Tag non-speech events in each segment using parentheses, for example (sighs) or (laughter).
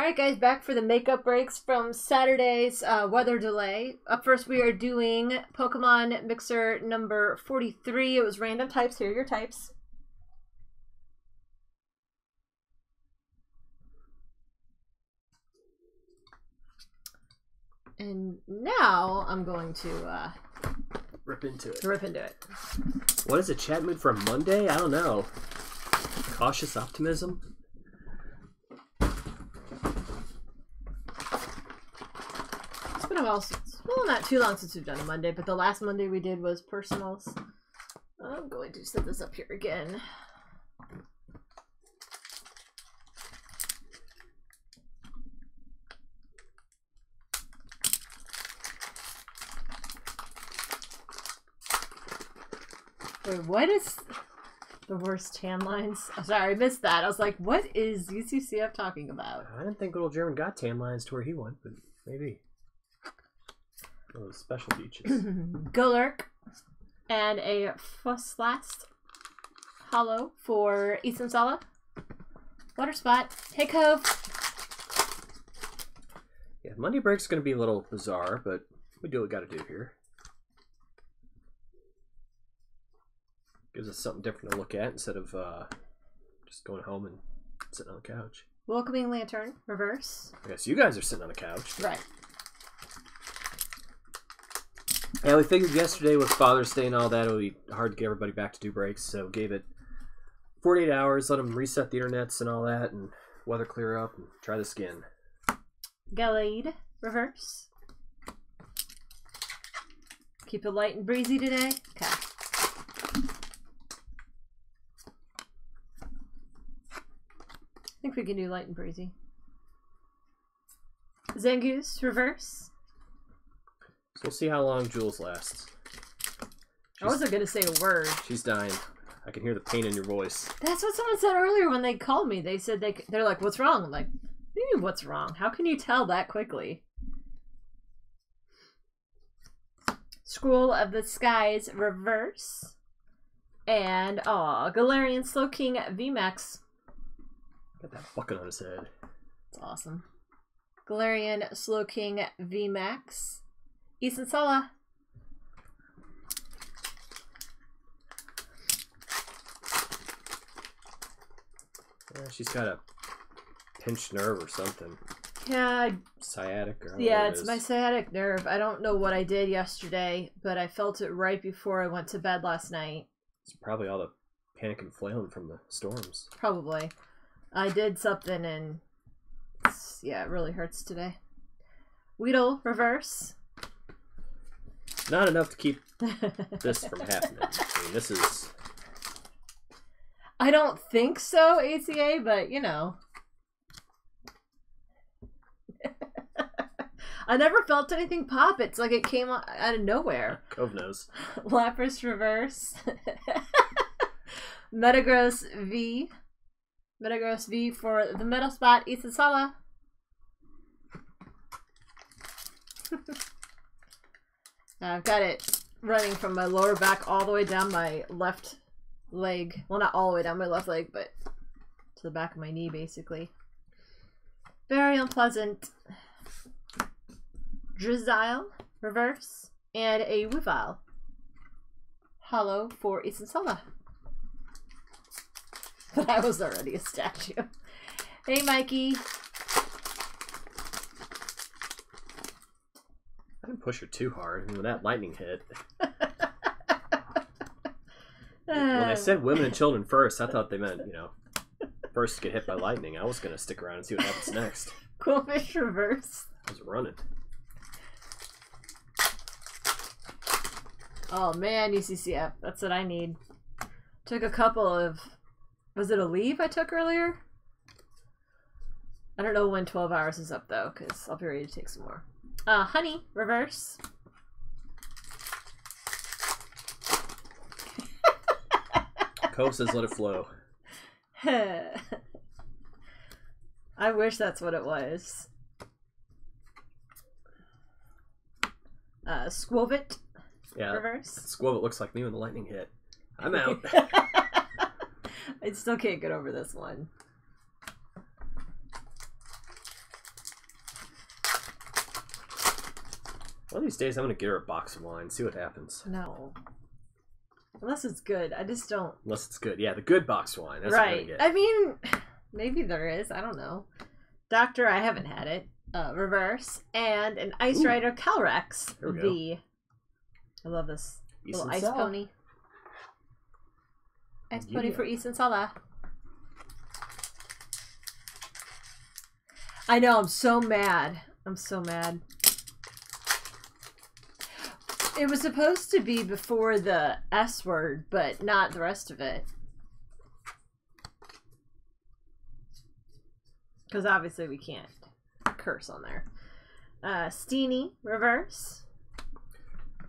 All right, guys, back for the makeup breaks from Saturday's uh, weather delay. Up first, we are doing Pokemon Mixer number 43. It was random types. Here are your types. And now I'm going to uh, Rip into it. rip into it. What is a chat mood for Monday? I don't know. Cautious optimism? It's been a while since, well, not too long since we've done a Monday, but the last Monday we did was personals. I'm going to set this up here again. Wait, what is the worst tan lines? Oh, sorry, I missed that. I was like, what is UCCF talking about? I didn't think little German got tan lines to where he went, but maybe. Those special beaches. (laughs) Golurk and a Froslass Hollow for Ethan Sala. Water Spot. Hey Cove. yeah, Monday break's gonna be a little bizarre, but we do what we gotta do here. Gives us something different to look at instead of uh, just going home and sitting on the couch. Welcoming Lantern. Reverse. I guess you guys are sitting on the couch. Right. Yeah, we figured yesterday with Father's Day and all that, it would be hard to get everybody back to do breaks, so gave it 48 hours, let them reset the internets and all that, and weather clear up, and try this again. Gallade. Reverse. Keep it light and breezy today. Okay. I think we can do light and breezy. Zangoose. Reverse. So we'll see how long Jules lasts. I wasn't gonna say a word. She's dying. I can hear the pain in your voice. That's what someone said earlier when they called me. They said they they're like, "What's wrong?" I'm like, "What do you mean, what's wrong? How can you tell that quickly?" Scroll of the Skies reverse, and aw, Galarian Slowking VMAX. Got that fucking on his head. It's awesome. Galarian Slow Slowking VMAX. Ethan Sala. Yeah, she's got a pinched nerve or something. Yeah, Sciatic or Yeah, whatever it it's my sciatic nerve. I don't know what I did yesterday, but I felt it right before I went to bed last night. It's probably all the panic and flailing from the storms. Probably. I did something and yeah, it really hurts today. Weedle reverse. Not enough to keep (laughs) this from happening. I mean, this is I don't think so, ACA, but you know. (laughs) I never felt anything pop. It's like it came out of nowhere. Cove knows. (laughs) Lapras reverse. Metagross V. Metagross V for the middle spot, Ethan I've got it running from my lower back all the way down my left leg. Well, not all the way down my left leg, but to the back of my knee, basically. Very unpleasant. Drizzile, reverse, and a Weavile. Hollow for Ethan Sala. But I was already a statue. Hey, Mikey. Didn't push her too hard. When that lightning hit, (laughs) when I said women and children first, I thought they meant you know first to get hit by lightning. I was gonna stick around and see what happens next. Cool (laughs) fish reverse. I was running. Oh man, UCCF. That's what I need. Took a couple of. Was it a leave I took earlier? I don't know when 12 hours is up though, because I'll be ready to take some more. Uh, honey, reverse. Cove says let it flow. (laughs) I wish that's what it was. Uh, Skwovet, Yeah, reverse. Squabble looks like me when the lightning hit. I'm out. (laughs) I still can't get over this one. One of these days, I'm gonna get her a box of wine. See what happens. No. Unless it's good. I just don't. Unless it's good. Yeah, the good box wine. That's right. what I mean, (sighs) maybe there is. I don't know. Doctor, I haven't had it. Uh, reverse and an Ice Ooh. Rider Calyrex There we go. V. I love this get. little ice South. pony. Ice pony for East and Sala. I know. I'm so mad. I'm so mad. It was supposed to be before the S word, but not the rest of it. Because obviously we can't curse on there. Uh, Steenee, reverse.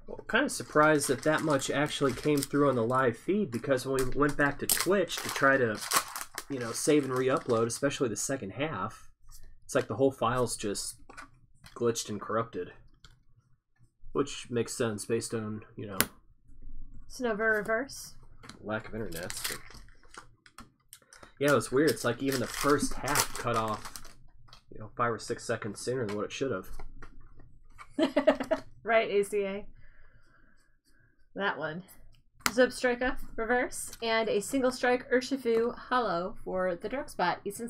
Well, kind of surprised that that much actually came through on the live feed because when we went back to Twitch to try to, you know, save and re-upload, especially the second half, it's like the whole file's just glitched and corrupted. Which makes sense based on, you know, Snowbird, reverse. lack of internet. But... Yeah, it was weird. It's like even the first half cut off, you know, five or six seconds sooner than what it should have. (laughs) right, ACA. That one. Zubstrika, reverse. And a single strike Urshifu hollow for the dark spot, Easton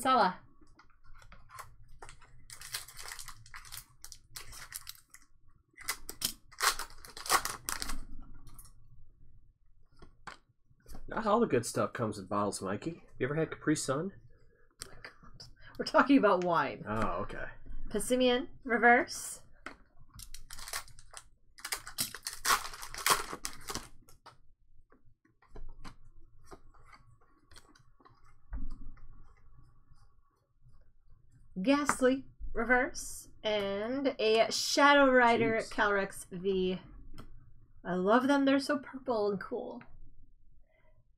Not all the good stuff comes in bottles, Mikey. You ever had Capri Sun? We're talking about wine. Oh, okay. Passimian, reverse. Gastly, reverse. And a Shadow Rider Jeez. Calyrex V. I love them, they're so purple and cool.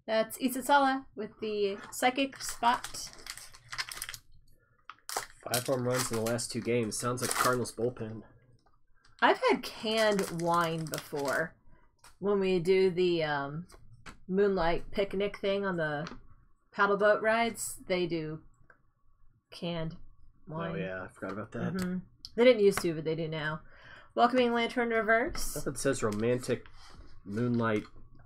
That's Isasala with the Psychic Spot. Five home runs in the last two games. Sounds like Cardinals bullpen. I've had canned wine before when we do the um, moonlight picnic thing on the paddle boat rides. They do canned wine. Oh yeah, I forgot about that. Mhm. They didn't used to, but they do now. Welcoming Lantern Reverse. Nothing says romantic moonlight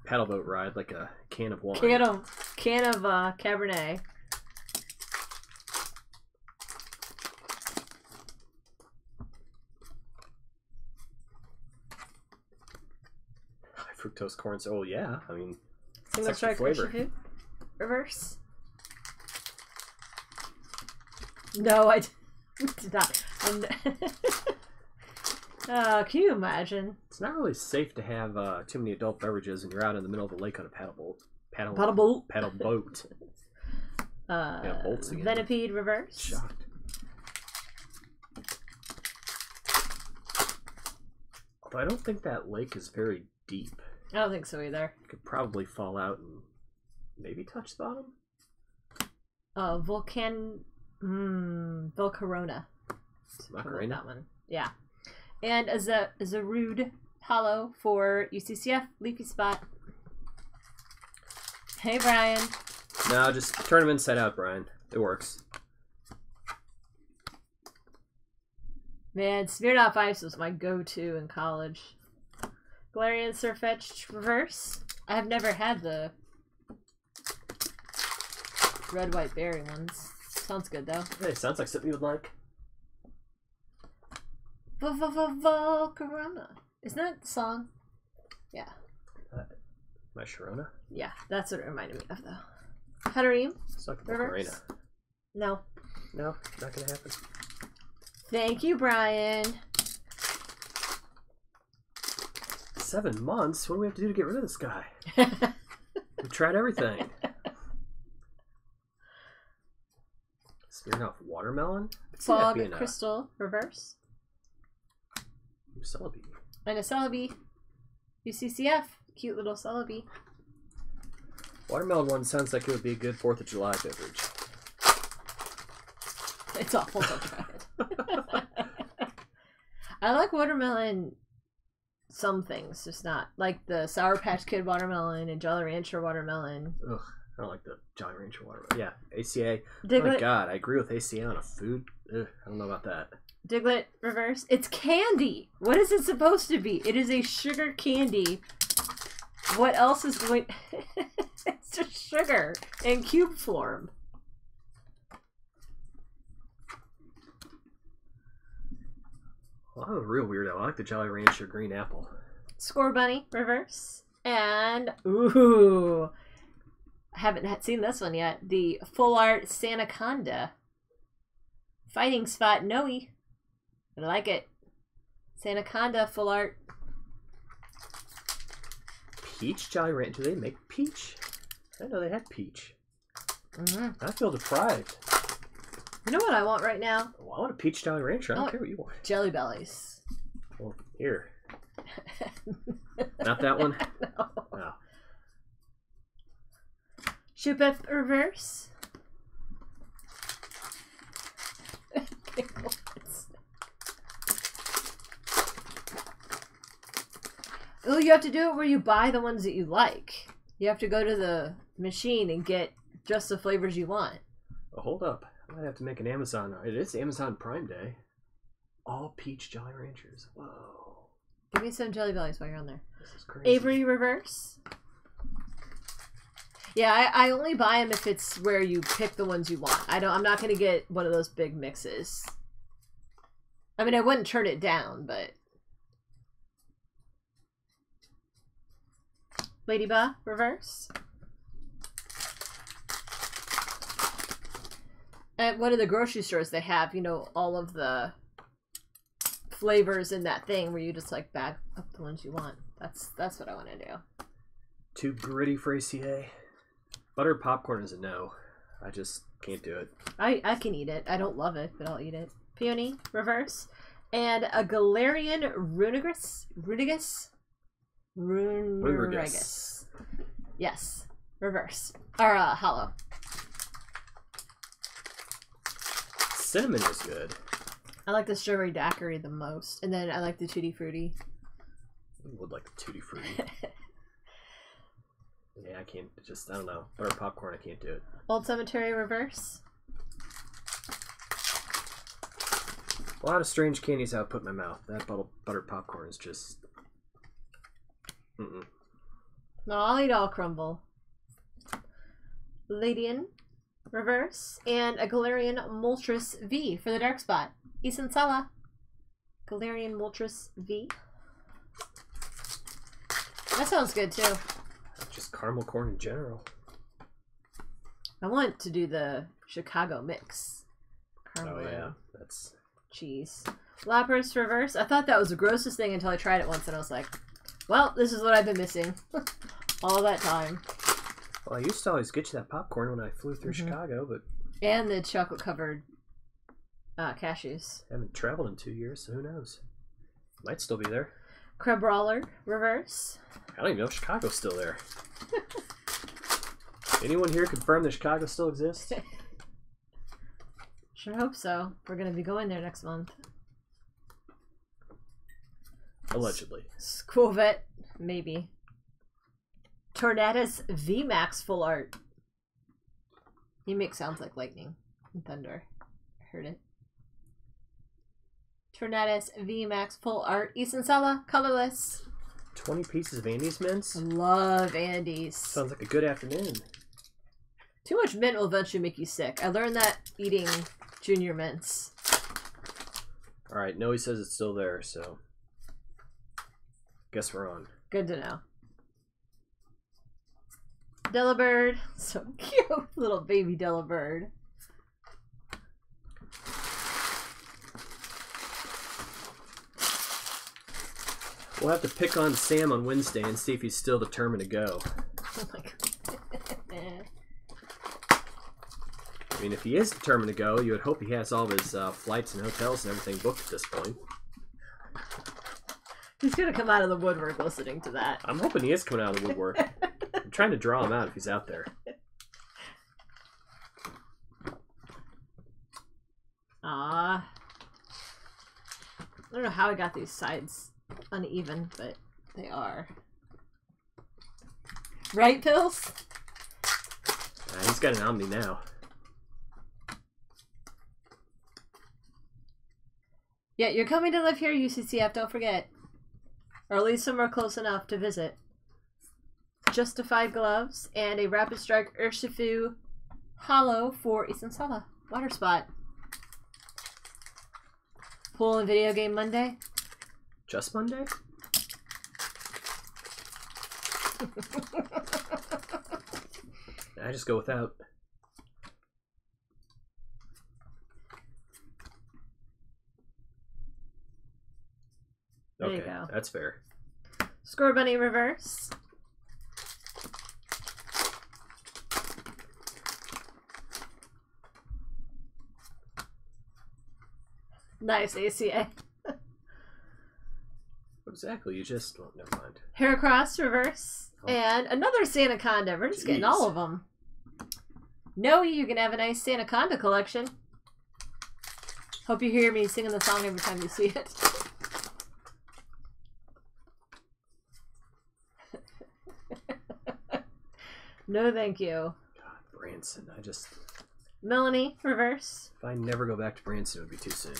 paddleboat ride like a can of wine. Can of can of uh, Cabernet. High fructose corn. So, oh yeah, I mean, extra strike flavor. Reverse. No, I (laughs) did not. (laughs) (laughs) And uh, can you imagine? it's not really safe to have uh, too many adult beverages when you're out in the middle of the lake on a paddleboat. Paddle, Paddle boat. Paddle boat. (laughs) Uh, Yeah, bolts again. Venipede reverse. Shocked. Although I don't think that lake is very deep. I don't think so either. You could probably fall out and maybe touch the bottom. Uh, Volcan. Hmm. Volcarona. Macarena. That one. Yeah. And as a as a rude hollow for UCCF Leafy Spot. Hey Brian. No, just turn them inside out, Brian. It works. Man, Smirnoff Ice was my go-to in college. Galarian Sirfetch'd Reverse. I have never had the red, white berry ones. Sounds good though. Hey, sounds like something you would like. Volcarona. Isn't that the song? Yeah. Uh, my Sharona? Yeah, that's what it reminded me of though. Like Reverse? No. No, not gonna happen. Thank you, Brian. Seven months? What do we have to do to get rid of this guy? (laughs) We tried everything. Smirnoff watermelon? Could see that Fog Crystal Reverse. Celebi. And a Celebi. UCCF. Cute little Celebi. Watermelon one sounds like it would be a good Fourth of July beverage. (laughs) It's awful. Don't try it. (laughs) I like watermelon. Some things, just not like the Sour Patch Kid watermelon and Jolly Rancher watermelon. Ugh, I don't like the Jolly Rancher water. Yeah, ACA. Oh my god, I agree with ACA on a food. Ugh, I don't know about that. Diglett, reverse. It's candy. What is it supposed to be? It is a sugar candy. What else is going? (laughs) it's just sugar in cube form. Well, I'm a real weirdo. I like the Jolly Rancher green apple. Scorbunny reverse and ooh, I haven't seen this one yet. The full art Sandaconda fighting spot Noe. I like it. Sandaconda full art. Peach Jolly Rancher. Do they make peach? I know they had peach. hmm I feel deprived. You know what I want right now? Well, I want a peach Jolly Rancher. I don't Oh. care what you want. Jelly bellies. Well, here. (laughs) Not that one. (laughs) no. Oh. Shuppet reverse. (laughs) oh, you have to do it where you buy the ones that you like. You have to go to the machine and get just the flavors you want. Oh, hold up. I might have to make an Amazon. It is Amazon Prime Day. All peach Jolly Ranchers. Whoa. Give me some jelly bellies while you're on there. This is crazy. Avery reverse. Yeah, I, I only buy them if it's where you pick the ones you want. I don't. I'm not gonna get one of those big mixes. I mean, I wouldn't turn it down, but Ladybug reverse. At one of the grocery stores, they have you know all of the flavors in that thing where you just like bag up the ones you want. That's that's what I want to do. Too gritty for ACA. Buttered popcorn is a no. I just can't do it. I I can eat it. I don't love it, but I'll eat it. Peony reverse and a Galarian Runigus Runigus Runigus. Yes, reverse or uh, hollow. Cinnamon is good. I like the strawberry daiquiri the most, and then I like the tutti frutti. I would like the tutti frutti. (laughs) yeah, I can't. Just I don't know. Butter popcorn, I can't do it. Old Cemetery reverse. A lot of strange candies I put in my mouth. That butter- popcorn is just. Mm-mm. No, I'll eat all crumble. Ladian, reverse, and a Galarian Moltres V for the dark spot. Isan Sala. Galarian Moltres V. That sounds good too. Just caramel corn in general. I want to do the Chicago mix. Caramel Oh yeah, that's cheese. Lapras reverse. I thought that was the grossest thing until I tried it once and I was like, well, this is what I've been missing. (laughs) all that time. Well, I used to always get you that popcorn when I flew through Mhm. Chicago, but And the chocolate covered uh, cashews. haven't traveled in two years, so who knows? Might still be there. Crabrawler, reverse. I don't even know if Chicago's still there. (laughs) Anyone here confirm that Chicago still exists? Sure hope so. We're gonna be going there next month. Allegedly. Skwovet, maybe. Tornadus VMAX full art. He makes sounds like lightning and thunder. I heard it. Tornadus VMAX full art. Easton colorless. 20 pieces of Andes mints? Love Andes. Sounds like a good afternoon. Too much mint will eventually make you sick. I learned that eating junior mints. Alright, no, he says it's still there, so. Guess we're on. Good to know. Delibird. (laughs) So cute. Little baby Delibird. We'll have to pick on Sam on Wednesday and see if he's still determined to go. (laughs) Oh my god. I mean, if he is determined to go, you would hope he has all of his uh, flights and hotels and everything booked at this point. He's gonna come out of the woodwork listening to that. I'm hoping he is coming out of the woodwork. (laughs) I'm trying to draw him out if he's out there. Ah. I don't know how I got these sides uneven, but they are. Right, Pills? Uh, he's got an Omni now. Yeah, you're coming to live here, UCCF, don't forget. Or at least somewhere close enough to visit. Justified Gloves and a Rapid Strike Urshifu Hollow for Ethan Sala. Water Spot. Pool and Video Game Monday. Just Monday? I just go without. There you Okay, go. that's fair. Scorbunny Reverse. Nice ACA. Exactly, you just. Well, never mind. Heracross Reverse. Oh. And another Sandaconda. We're just getting all of them. Noe, you can have a nice Sandaconda collection. Hope you hear me singing the song every time you see it. (laughs) no, thank you. God, Branson. I just. Melony, reverse. If I never go back to Branson, it would be too soon.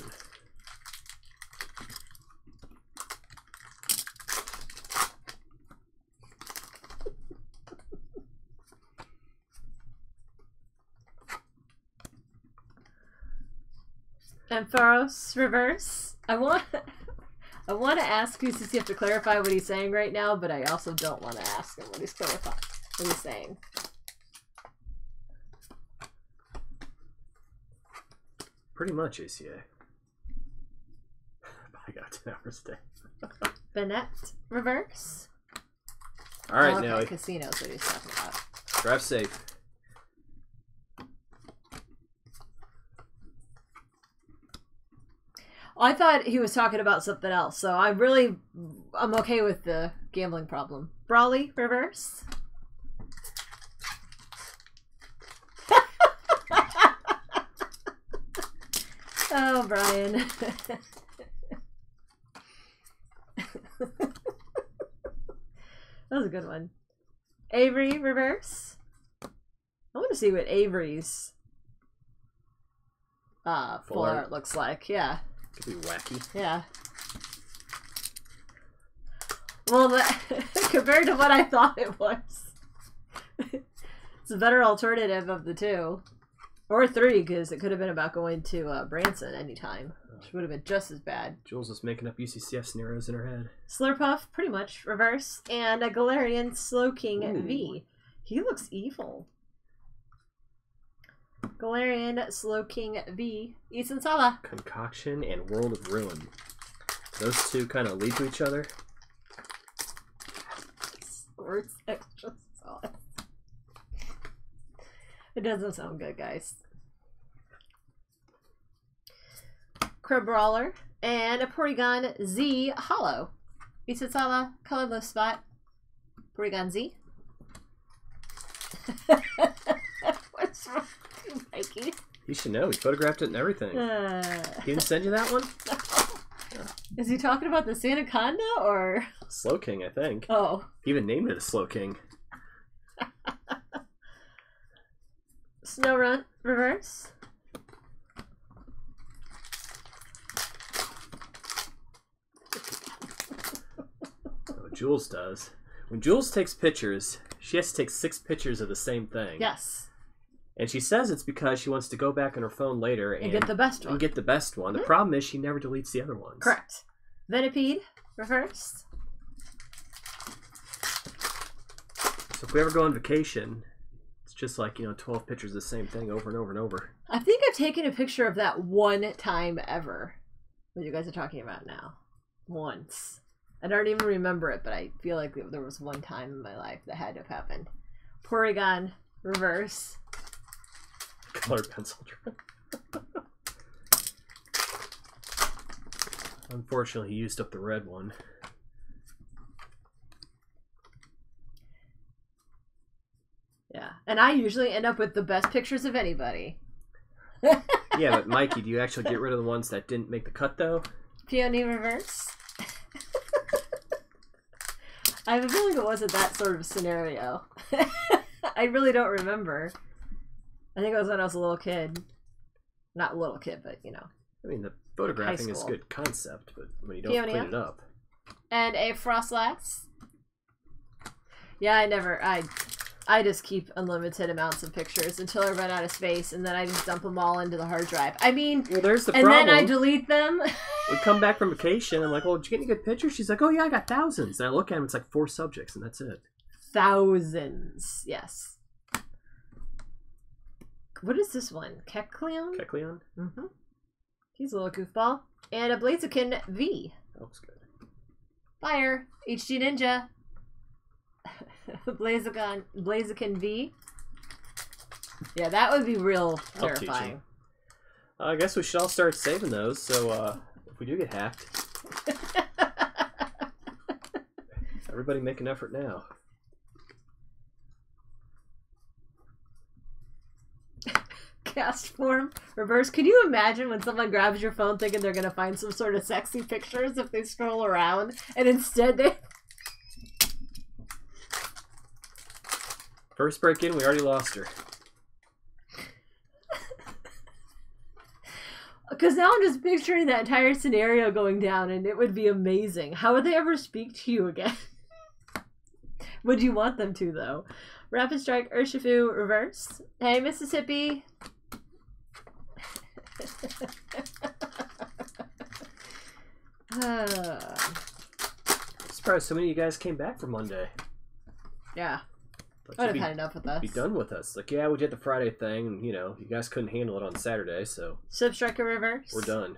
Ampharos, reverse. I want. I want to ask UCCF to clarify what he's saying right now, but I also don't want to ask him what he's clarifying. What he's saying. Pretty much ACA. I (laughs) got 10 hours a day. Banette, reverse. All right, oh, okay. Nelly. Casinos, what he's talking about. Drive safe. I thought he was talking about something else, so I really, I'm okay with the gambling problem. Brawly, reverse. (laughs) oh, Brian. (laughs) that was a good one. Avery, reverse. I want to see what Avery's uh, full Full art. art looks like. Yeah. Could be wacky. Yeah. Well, that, (laughs) compared to what I thought it was, (laughs) it's a better alternative of the two. Or three, because it could have been about going to uh, Branson anytime, which would have been just as bad. Jules is making up UCCF scenarios in her head. Slurpuff, pretty much reverse, and a Galarian Slowking Ooh. V. He looks evil. Galarian Slowking V. Ethan Sala. Concoction and World of Ruin. Those two kind of lead to each other. Extra sauce. It doesn't sound good, guys. Crabrawler and a Porygon Z Hollow. Isasala, colorless spot. Porygon Z. (laughs) What's wrong you, should know. He photographed it and everything. Uh, He didn't send you that one? (laughs) is he talking about the Sandaconda or? Slow King, I think. Oh, He even named it a Slow King. (laughs) Snow Run reverse. Oh, Jules does. When Jules takes pictures, she has to take six pictures of the same thing. Yes, And she says it's because she wants to go back on her phone later and, and get the best one. and get the best one. The Mhm. problem is she never deletes the other ones. Correct. Venipede, reverse. So if we ever go on vacation, it's just like, you know, 12 pictures of the same thing over and over and over. I think I've taken a picture of that one time ever. What you guys are talking about now. Once. I don't even remember it, but I feel like there was one time in my life that had to have happened. Porygon, reverse. Colored pencil drawing. (laughs) Unfortunately, he used up the red one. Yeah. And I usually end up with the best pictures of anybody. (laughs) Yeah, but (laughs) Mikey, do you actually get rid of the ones that didn't make the cut, though? Peony reverse. I have a feeling it wasn't that sort of scenario. I really don't remember. I think it was when I was a little kid. Not a little kid, but you know. I mean, the photographing is a school. good concept, but when you Do don't you have any clean it up, And a Froslass. Yeah, I never. I I just keep unlimited amounts of pictures until I run out of space, and then I just dump them all into the hard drive. I mean, well, there's the and problem. then I delete them. (laughs) we come back from vacation. I'm like, "Well, did you get any good pictures?" She's like, "Oh yeah, I got thousands. And I look at them, it's like four subjects, and that's it. Thousands. Yes. What is this one? Kecleon? Kecleon, Mm-hmm. He's a little goofball. And a Blaziken V. that looks good. Fire. HD Ninja. (laughs) Blaziken, Blaziken V. Yeah, that would be real terrifying. him. I guess we should all start saving those. So uh, if we do get hacked, (laughs) everybody make an effort now. Cast (laughs) form reverse. Could you imagine when someone grabs your phone thinking they're gonna find some sort of sexy pictures if they scroll around and instead they First break in, we already lost her. (laughs) Because now I'm just picturing that entire scenario going down, and it would be amazing. How would they ever speak to you again? (laughs) would you want them to, though? Rapid Strike, Urshifu, Reverse. Hey, Mississippi. Ah, Surprised so many of you guys came back for Monday. yeah, Thought I would have had enough with us. be done with us. Like, yeah, we did the Friday thing, and you know, you guys couldn't handle it on Saturday, so Substriker Reverse. we're done.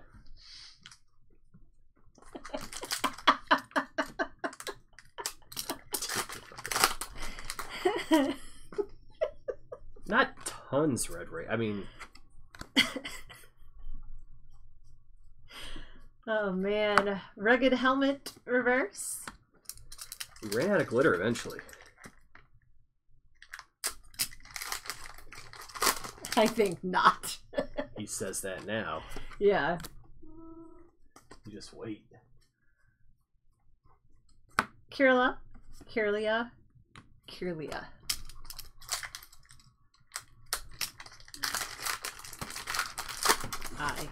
(laughs) Not tons, Red Ray. I mean, oh man, Rugged Helmet Reverse. we ran out of glitter eventually. I think not. (laughs) He says that now. yeah. You just wait. Kirla. Kirlia. Kirlia. I.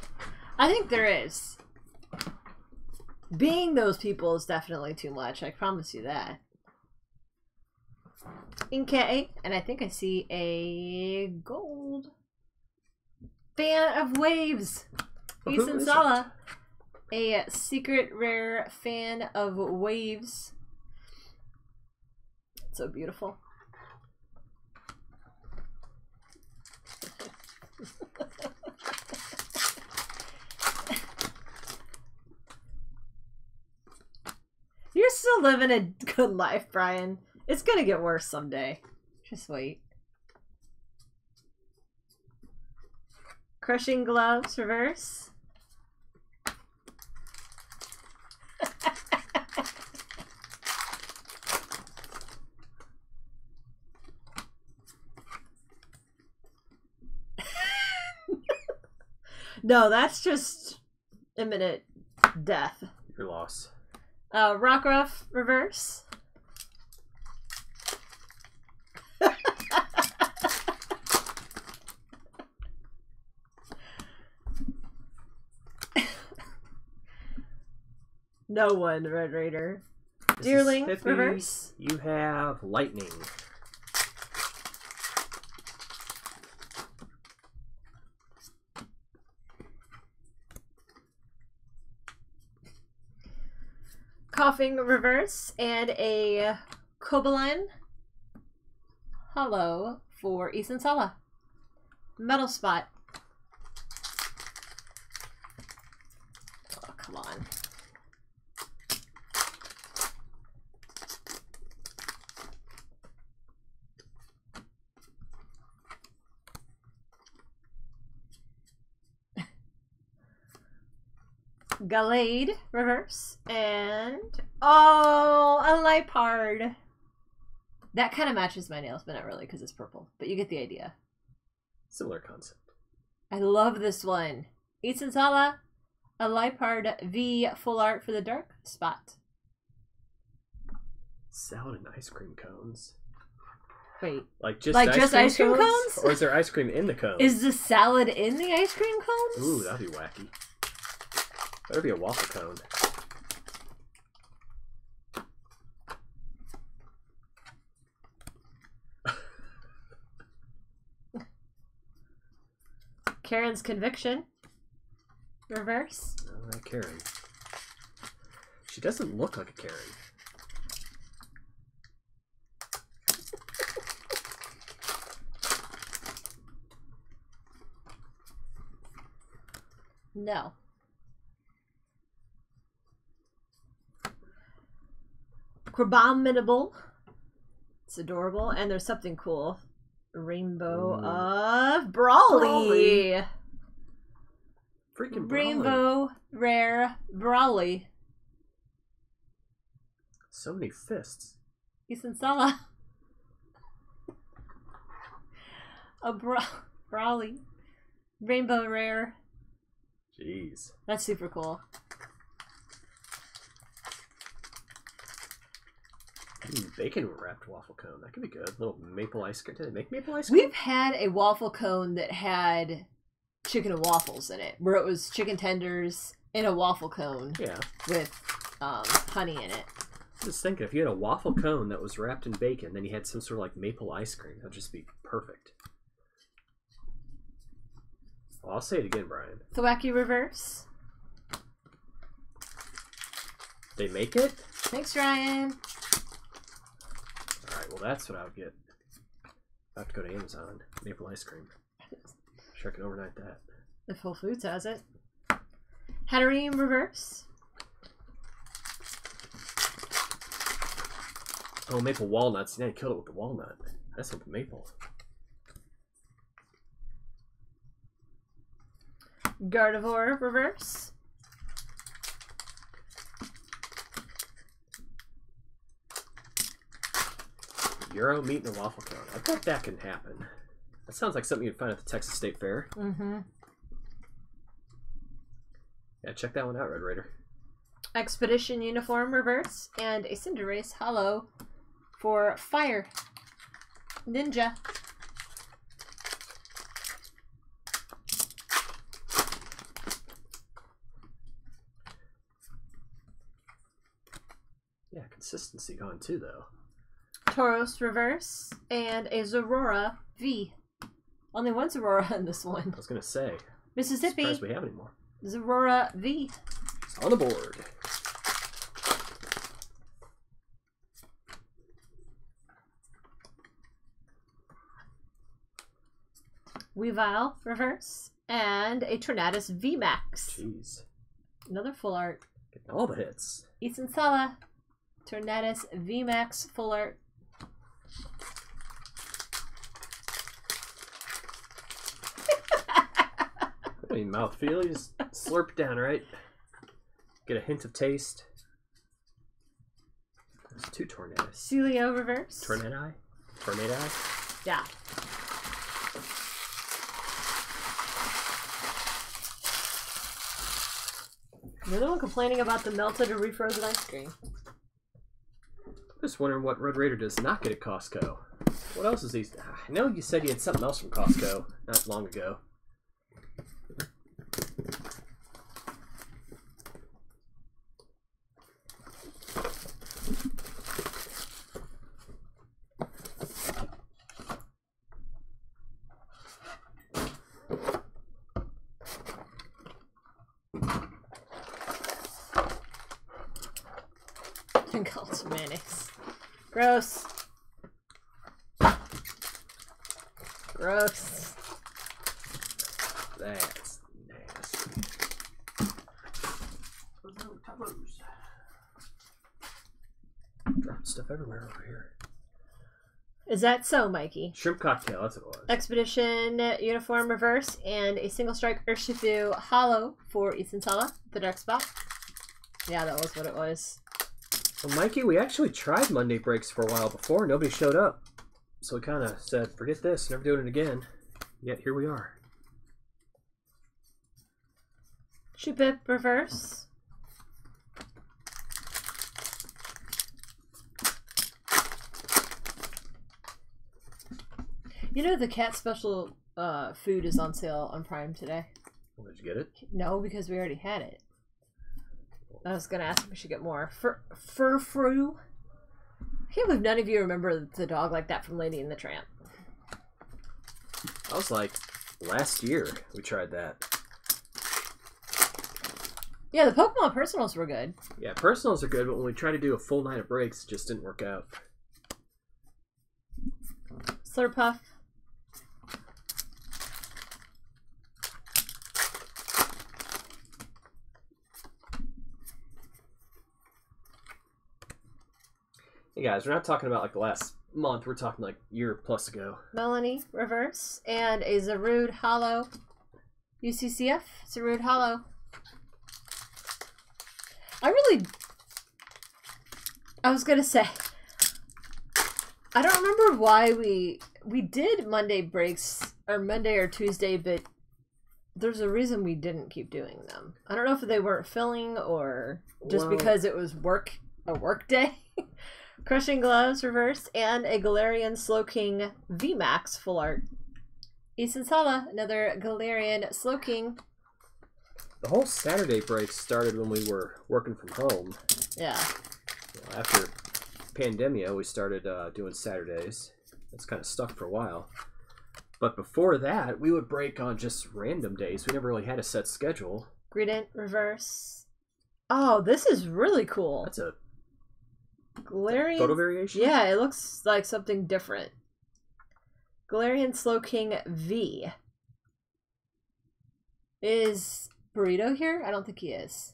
I think there is. Being those people is definitely too much. I promise you that. Inkay, and I think I see a gold. Fan of Waves. Ethan Sala. A secret rare fan of waves. So beautiful. (laughs) Living a (laughs) good life, Brian. It's gonna get worse someday. Just wait. Crushing gloves, reverse. (laughs) no, that's just imminent death. Your loss. Uh, Rockruff, reverse. (laughs) no one, Red Raider. This Deerling, reverse. You have lightning. Koffing, reverse. And a Cobalion. Hollow for Ethan Sala. Metal Spot. Oh, come on. Gallade, reverse, and oh, a Liepard. That kind of matches my nails, but not really because it's purple. But you get the idea. Similar concept. I love this one. Ethan Sala, a Liepard V full art for the dark spot. Salad and ice cream cones. Wait, Like just Like ice just cream ice cream cones? or is there ice cream in the cone? is the salad in the ice cream cones? Ooh, that'd be wacky. That'd be a waffle cone. Karen's conviction. Reverse. All right, Karen. She doesn't look like a Karen. (laughs) No. Crabominable. It's adorable. And there's something cool. Rainbow Ooh. of Brawly. Brawly. Freaking Brawly. Rainbow Rare Brawly. So many fists. Ethan Sala. (laughs) A bra- Brawly. Rainbow Rare. Jeez. That's super cool. Mm, bacon wrapped waffle cone. That could be good. little maple ice cream. Did they make maple ice cream? We've had a waffle cone that had chicken and waffles in it, where it was chicken tenders in a waffle cone Yeah. with um, honey in it. I Just thinking, if you had a waffle cone that was wrapped in bacon, then you had some sort of like maple ice cream, that'd just be perfect. Well, I'll say it again, Brian. The wacky reverse. They make it? Thanks, Ryan. Alright, well, that's what I would get. I have to go to Amazon. Maple ice cream. Sure, I can overnight that. If Whole Foods has it. Hatterene reverse. Oh, maple walnuts. Yeah, I killed it with the walnut. That's the maple. Gardevoir reverse. Euro meat and a waffle cone. I bet that can happen. That sounds like something you'd find at the Texas State Fair. Mm-hmm. Yeah, check that one out, Red Raider. Expedition uniform reverse and a Cinderace hollow for fire. Ninja. Yeah, consistency gone too, though. Tauros reverse and a Zorora V. Only one Zorora in this one. I was gonna say, Mississippi surprised we have any more. Zorora V. It's on the board. Weavile reverse and a Tornadus V Max. Jeez, Another full art. getting all the hits. Ethan Sala. Tornadus V Max full art. (laughs) Any mouthfeel, you just slurp down, right? Get a hint of taste. There's two tornadoes. Celio reverse. Tornadi? Tornadi? Yeah. You're the one complaining about the melted or refrozen ice cream. Just wondering what Red Raider does not get at Costco. What else is he? I know you said you had something else from Costco not long ago. Cult mayonnaise. Gross. Gross. That's nasty. Dropping stuff everywhere over here. Is that so, Mikey? Shrimp cocktail, that's what it was. Expedition uniform reverse and a single strike Urshifu hollow for Ethan Sala, the dark spot. Yeah, that was what it was. Well, Mikey, we actually tried Monday breaks for a while before. Nobody showed up. So we kind of said, forget this, never doing it again. Yet here we are. Shuppet reverse. You know the cat special uh, food is on sale on Prime today. Well, did you get it? No, because we already had it. I was gonna ask if we should get more fur fur fru. I can't believe none of you remember the dog like that from Lady and the Tramp. I was like, last year we tried that. Yeah, the Pokemon personals were good. Yeah, personals are good, but when we tried to do a full night of breaks, it just didn't work out. Slurpuff. Hey guys, we're not talking about like the last month. We're talking like year plus ago. Melony Reverse and a Zarude Hollow. UCCF Zarude Hollow. I really. I was gonna say. I don't remember why we we did Monday breaks or Monday or Tuesday, but there's a reason we didn't keep doing them. I don't know if they weren't filling or just Well- because it was work a work day. (laughs) Crushing Gloves reverse and a Galarian Slowking VMAX full art. Ethan another Galarian Slowking. The whole Saturday break started when we were working from home. Yeah. Know, after pandemia, we started uh, doing Saturdays. That's kind of stuck for a while. But before that, we would break on just random days. We never really had a set schedule. Greedent reverse. Oh, this is really cool. That's a Galarian. photo variation. Yeah, it looks like something different. Galarian Slowking V. Is Burrito here? I don't think he is.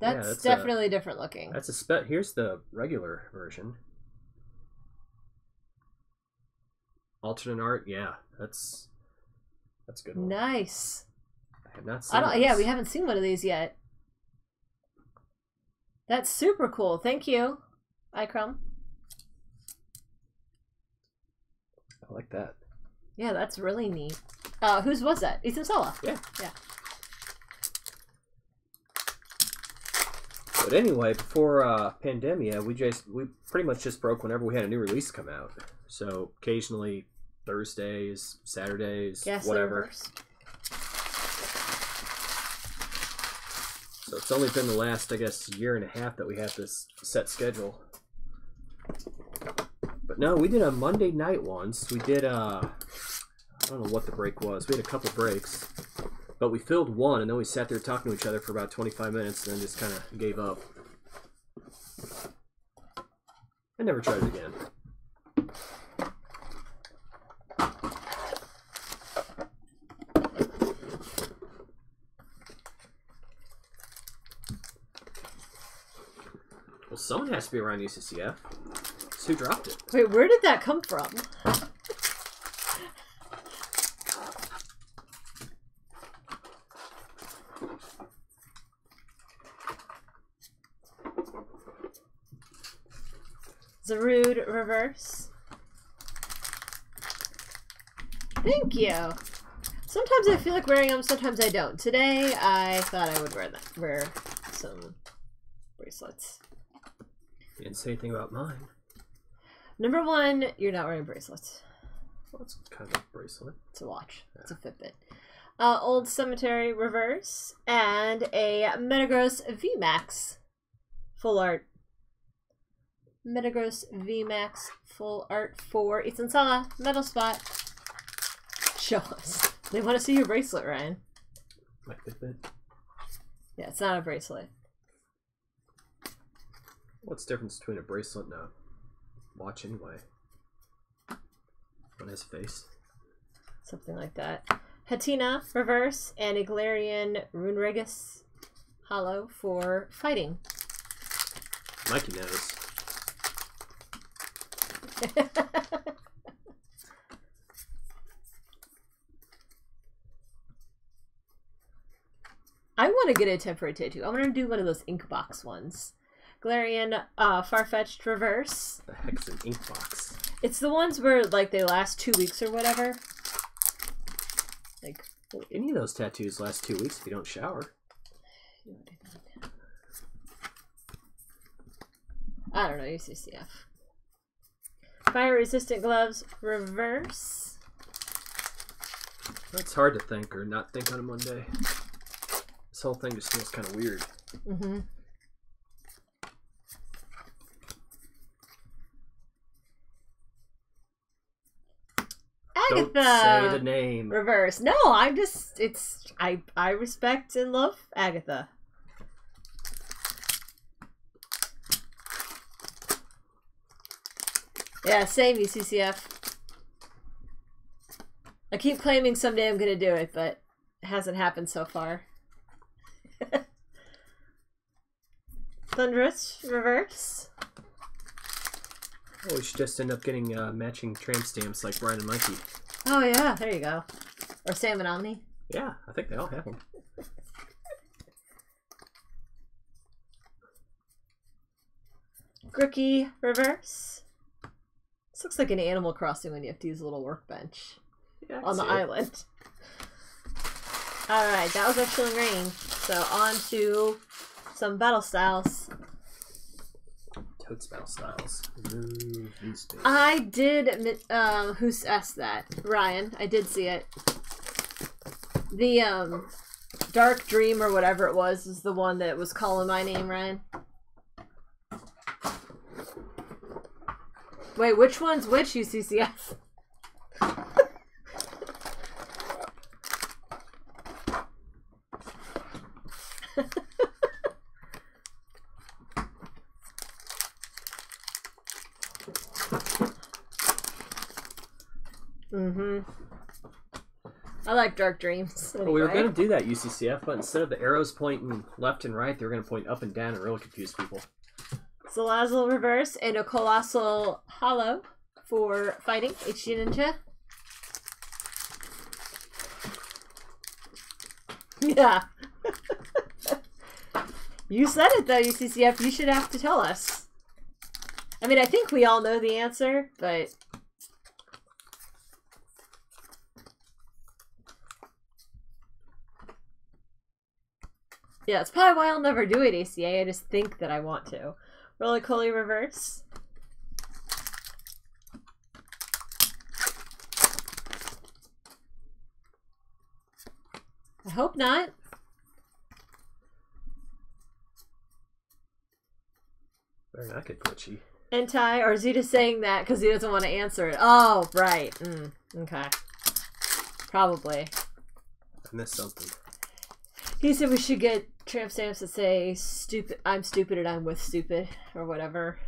Yeah, That's, that's a- definitely different looking. That's a spec. Here's the regular version. Alternate art. Yeah, that's that's a good. One. Nice. I have not seen. I don't. Yeah, we haven't seen one of these yet. That's super cool. Thank you, iCrum. I like that. Yeah, that's really neat. Uh, whose was that? Ethan Sala. Yeah. Yeah. But anyway, before uh, pandemia, we just we pretty much just broke whenever we had a new release come out. So occasionally Thursdays, Saturdays, Gastly whatever. Reverse. So it's only been the last, I guess, year and a half that we have this set schedule. But no, we did a Monday night once. We did uh I don't know what the break was. We had a couple breaks. But we filled one and then we sat there talking to each other for about 25 minutes and then just kind of gave up. I never tried it again. Someone has to be around UCCF. So who dropped it? Wait, where did that come from? Zarude reverse. Thank you. Sometimes I feel like wearing them, sometimes I don't. Today, I thought I would wear them. Wear some say anything about mine. Number one, you're not wearing bracelets. Well, it's kind of a bracelet. It's a watch. It's a Fitbit. Uh, Old Cemetery Reverse and a Metagross VMAX full art. Metagross VMAX full art for Ethan Sala, Metal Spot. Show us. They want to see your bracelet, Ryan. My Fitbit. Yeah, it's not a bracelet. What's the difference between a bracelet and a watch anyway? On his face. Something like that. Hatenna Reverse and a Galarian Runerigus Hollow for fighting. Mikey knows. (laughs) I want to get a temporary tattoo. I want to do one of those ink box ones. Galarian uh, Farfetch'd Reverse. The heck's an ink box? It's the ones where like they last two weeks or whatever. Like Well, any of those tattoos last two weeks if you don't shower. I don't know UCCF. Fire resistant gloves, reverse. That's hard to think or not think on a Monday. This whole thing just feels kind of weird. Mm-hmm. Don't Agatha. say the name. Reverse. No, I'm just it's I I respect and love Agatha. Yeah, same CCF. I keep claiming someday I'm gonna do it, but it hasn't happened so far. (laughs) Thundurus reverse. Oh, we should just end up getting uh, matching tramp stamps like Brian and Mikey. Oh yeah, there you go. Or Sam and Omni. Yeah, I think they all have them. Grookey reverse. This looks like an Animal Crossing when you have to use a little workbench Yeah, on the it. island. Alright, that was our Chilling Reign. So on to some battle styles. Toad spell styles. I did um, who's asked that? Ryan. I did see it. The, um, Dark Dream or whatever it was is the one that was calling my name, Ryan. Wait, which one's which UCCF? mm-hmm. Like Dark Dreams. Well, we were going to do that UCCF, but instead of the arrows pointing left and right, they were going to point up and down and really confuse people. Salazzle Reverse and a Coalossal Hollow for fighting HD Ninja. Yeah. (laughs) you said it though, UCCF. You should have to tell us. I mean, I think we all know the answer, but. Yeah, it's probably why I'll never do it, ACA. I just think that I want to. Rolycoly Reverse. I hope not. Very not get glitchy. Entai, or Zeta saying that because he doesn't want to answer it. Oh, right. Mm, okay. Probably. I missed something. He said we should get tramp stamps that say "stupid," "I'm stupid" and "I'm with stupid" or whatever.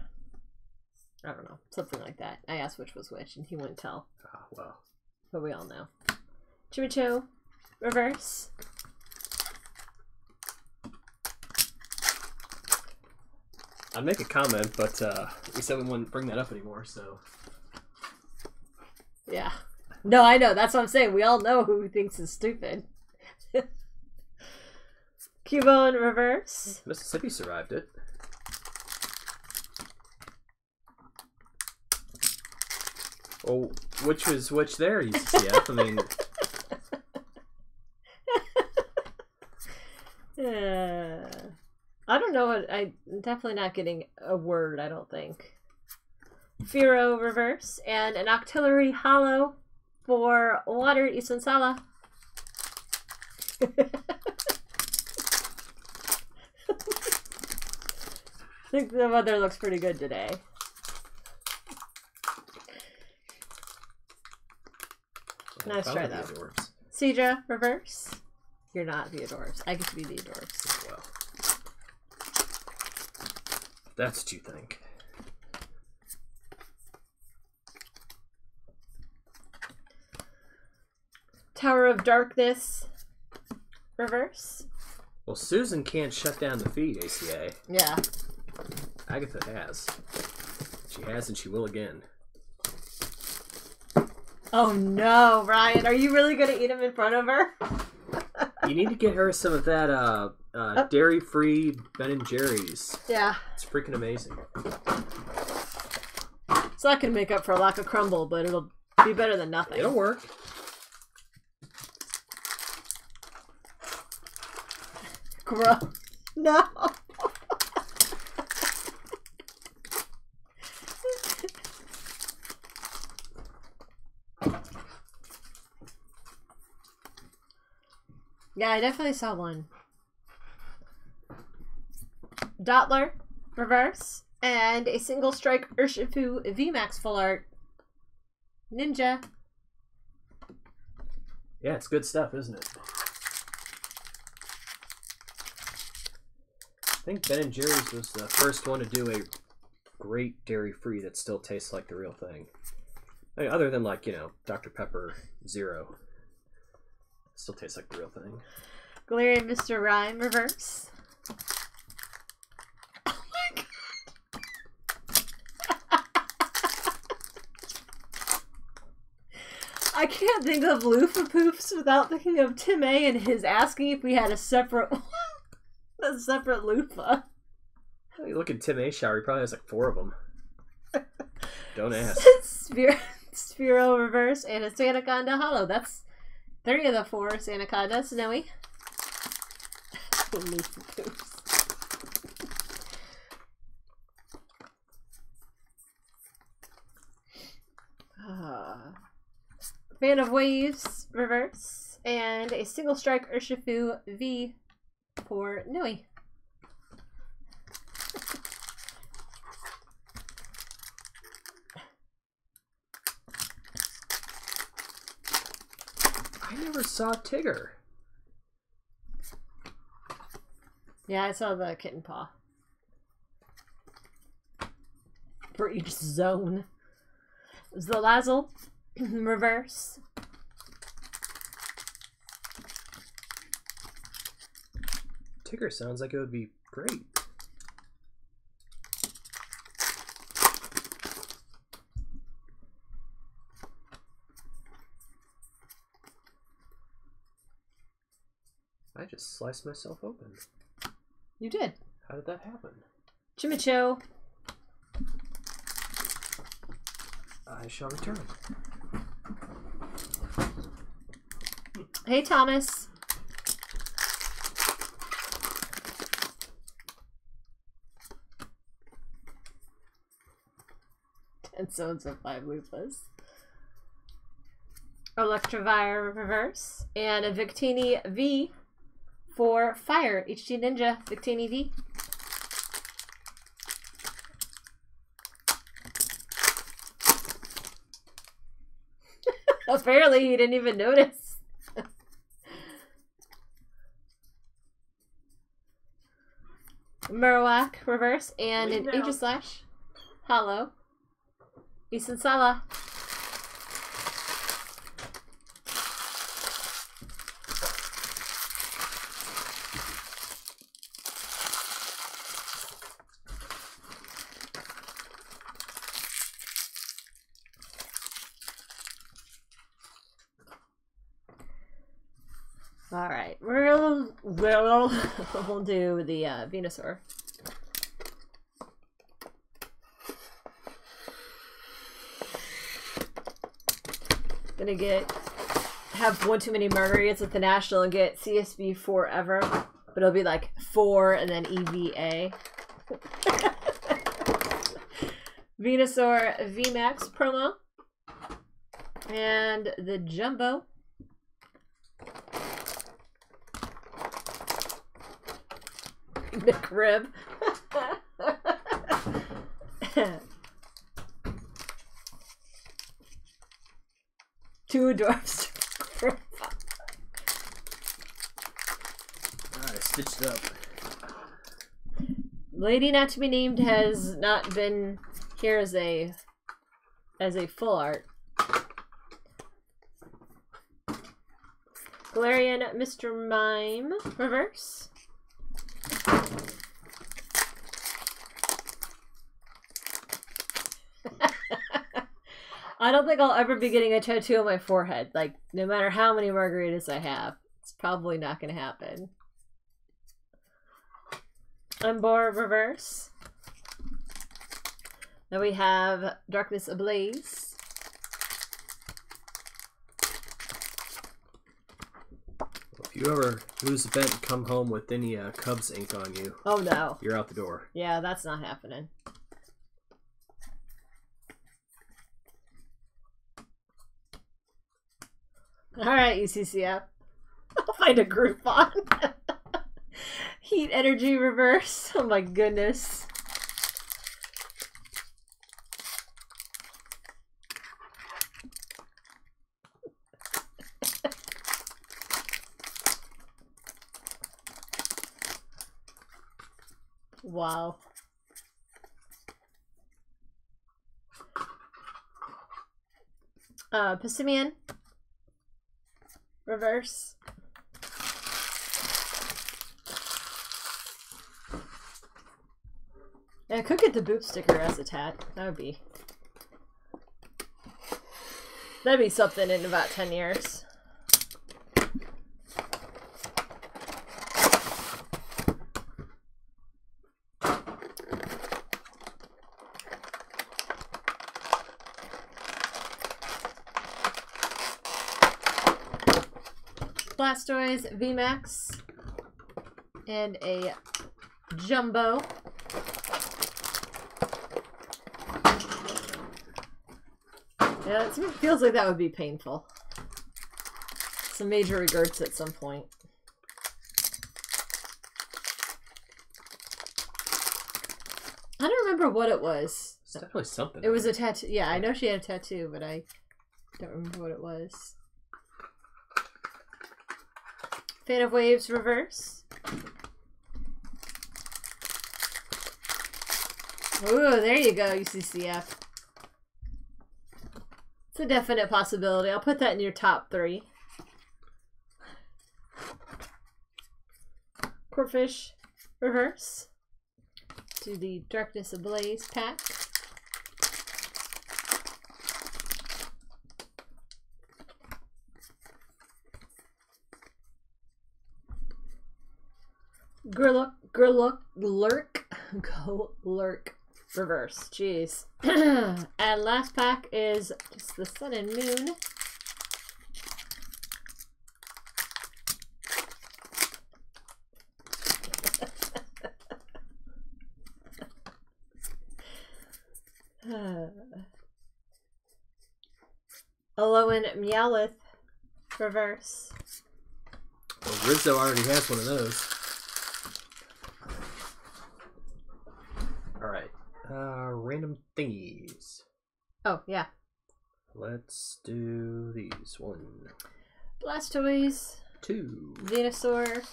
I don't know, something like that. I asked which was which, and he wouldn't tell, Ah, well. but we all know. Chimecho, reverse. I'd make a comment, but uh, we said we wouldn't bring that up anymore, so. Yeah. No, I know. That's what I'm saying. We all know who thinks is stupid. Cubo in reverse. Mississippi survived it. Oh, which was which there, UCCF? I mean, (laughs) Uh, I don't know what I'm definitely not getting a word, I don't think. Firo reverse and an Octillery hollow for water Isun (laughs) Sala. I think the weather looks pretty good today. Nice I try, though. Cedra reverse. You're not the Adorbs. I get to be the Adorbs. as oh, well. That's what you think. Tower of Darkness reverse. Well, Susan can't shut down the feed, ACA. Yeah. Agatha has. She has and she will again. Oh no, Ryan, are you really gonna eat him in front of her? (laughs) You need to get her some of that uh, uh, dairy-free Ben and Jerry's. Yeah. It's freaking amazing. It's not gonna make up for a lack of crumble, but it'll be better than nothing. It'll work. (laughs) Gross. (laughs) No. Yeah, I definitely saw one. Dottler, reverse, and a single strike Urshifu VMAX full art. Ninja. Yeah, it's good stuff, isn't it? I think Ben and Jerry's was the first one to do a great dairy free that still tastes like the real thing. I mean, other than like you know Dr Pepper Zero, still tastes like the real thing. Galarian Mr. Rime, reverse. Oh my god. (laughs) I can't think of Loofah Poofs without thinking of Tim A and his asking if we had a separate (laughs) a separate loofah. You look at Tim A. Shower, he probably has like four of them. (laughs) Don't ask. Sphere, Sphero reverse and a Sandaconda hollow. That's three of the four Sandaconda. Snowy. Loofah (laughs) Poofs. Ah. Fan of Waves reverse and a single strike Urshifu V for Nui. Never saw Tigger. Yeah, I saw the kitten paw. For each zone. Salazzle, (clears throat) reverse. Tigger sounds like it would be great. Just sliced myself open. You did. How did that happen? Chimecho. I shall return. Hey, Thomas. Ten zones of five loofahs. Electivire reverse. And a Victini V for fire. HD Ninja Victini V. (laughs) Apparently, he didn't even notice. (laughs) Marowak reverse and an Wait now. Aegislash hollow. Isan Sala. All right, we'll we'll we'll do the uh, Venusaur. Gonna get have one too many margaritas at the national and get CSB forever, but it'll be like four and then EVA. (laughs) Venusaur VMAX promo and the Jumbo. McRib. Two dwarfs. I stitched up. Lady not to be named has not been here as a as a full art. Galarian Mr. Mime reverse. I don't think I'll ever be getting a tattoo on my forehead. Like, no matter how many margaritas I have, it's probably not going to happen. Umbor reverse. Then we have Darkness Ablaze. If you ever lose a bet and come home with any uh, Cubs ink on you, Oh no. you're out the door. Yeah, that's not happening. Alright, UCCF. I'll find a Groupon. (laughs) Heat energy reverse. Oh my goodness. wow. Uh, Passimian. Reverse. Yeah, I could get the boot sticker as a tat. That would be... That'd be something in about 10 years. Blastoise VMAX and a Jumbo. Yeah, it feels like that would be painful. Some major regrets at some point. I don't remember what it was. It's definitely something. It was a tattoo. Yeah, I know she had a tattoo, but I don't remember what it was. Of Waves reverse. Ooh, there you go, UCCF. It's a definite possibility. I'll put that in your top three. Corphish reverse. To the Darkness Ablaze pack. Gurlook, Gurlook, Lurk, (laughs) Go Lurk, Reverse. Jeez. (clears throat) and last pack is just the Sun and Moon. (sighs) Alolan Meowth, Reverse. Well, Rizzo already has one of those. Alright. Uh, random thingies. Oh, yeah. Let's do these. One, Blastoise, two. Venusaur.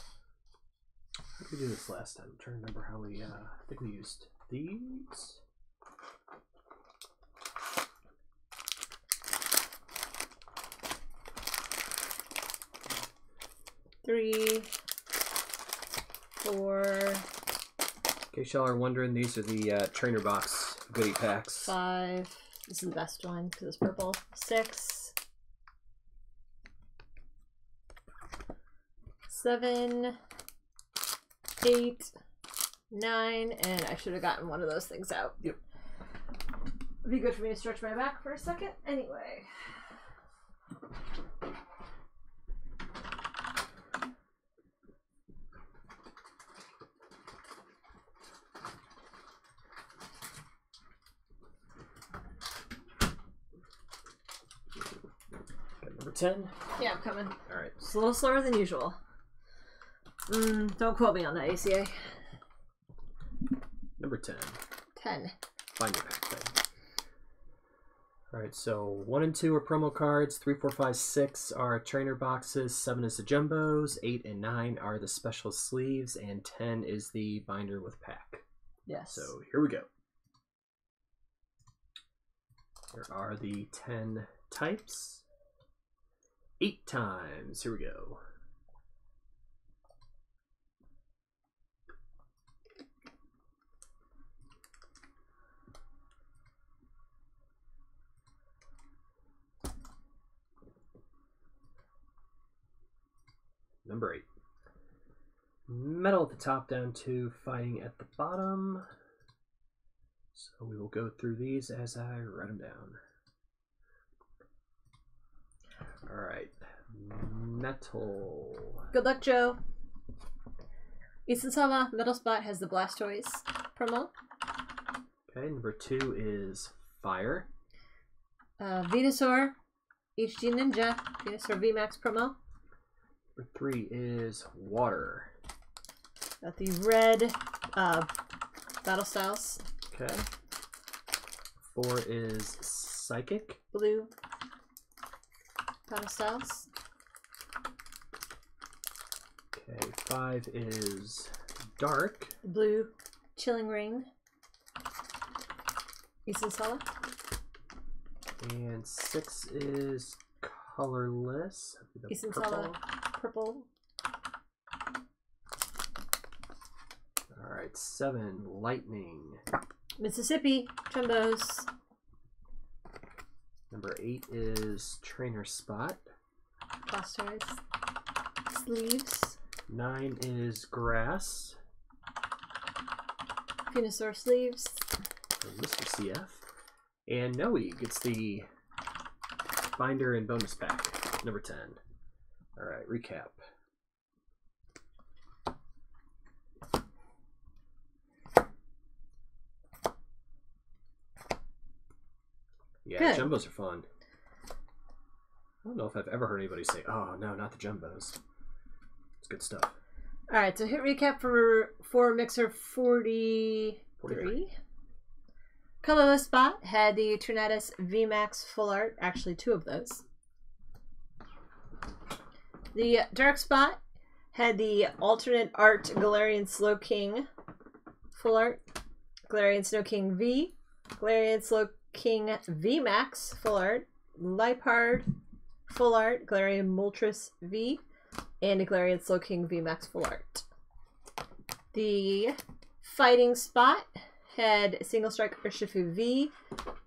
We did this last time. I'm trying to remember how we, uh, I think we used these. Three, four, case y'all are wondering, these are the uh, trainer box goodie packs. five. This is the best one because it's purple. Six, seven, eight, nine, and I should have gotten one of those things out. Yep. It'd be good for me to stretch my back for a second. Anyway. Got number 10. Yeah, I'm coming. Alright. It's a little slower than usual. Mm, don't quote me on that, ACA. Number 10. Ten. Find your pack thing. Alright, so 1 and 2 are promo cards, Three, four, five, six are trainer boxes, 7 is the jumbos, 8 and 9 are the special sleeves, and 10 is the binder with pack. Yes. So here we go. There are the 10 types. 8 times. Here we go. Number 8. Metal at the top, down to fighting at the bottom. So we will go through these as I write them down. Alright. Metal. Good luck, Joe. Easton Sama, Metal Spot has the Blastoise promo. Okay, number two is Fire. Uh, Venusaur, HD Ninja, Venusaur VMAX promo. Number three is water. Got the red uh, battle styles, Okay. Four is psychic. blue styles, Okay. Five is dark. blue Chilling Reign, Sala, And six is colorless. Purple. Sala, purple, All right. Seven lightning. Mississippi, Jumbos, Number eight is trainer spot. Blasters, sleeves, Nine is grass. Venusaur sleeves, for Mr. CF. And Noe gets the binder and bonus pack, number 10. Alright, recap. Yeah, Good. jumbos are fun. I don't know if I've ever heard anybody say, oh, no, not the jumbos. It's good stuff. Alright, so hit recap for for Mixer 43. 43. Colorless Spot had the Tornadus VMAX full art, actually two of those. The Dark Spot had the alternate art Galarian Slowking full art, Galarian Snow King V, Galarian Slow King VMAX full art, Liepard full art, Galarian Moltres V, and a Galarian Slowking VMAX full art. The Fighting Spot had Single Strike Urshifu V,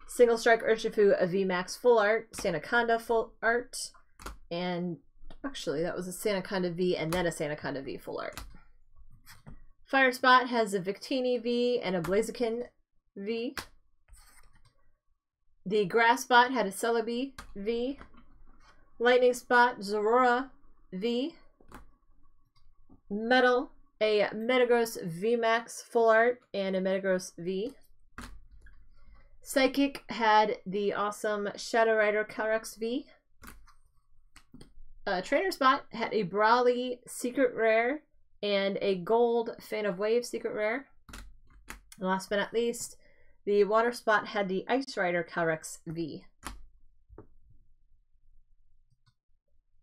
Single Strike Urshifu a VMAX full art, Sandaconda full art, and actually that was a Sandaconda V and then a Sandaconda V full art. Fire Spot has a Victini V and a Blaziken V. The Grass Spot had a Celebi V. Lightning Spot, Zorora V. Metal, a Metagross VMAX full art and a Metagross V. Psychic had the awesome Shadow Rider Calyrex V. Trainer Spot had a Brawly Secret Rare and a Gold Fan of Wave Secret Rare. And last but not least, the Water Spot had the Ice Rider Calyrex V.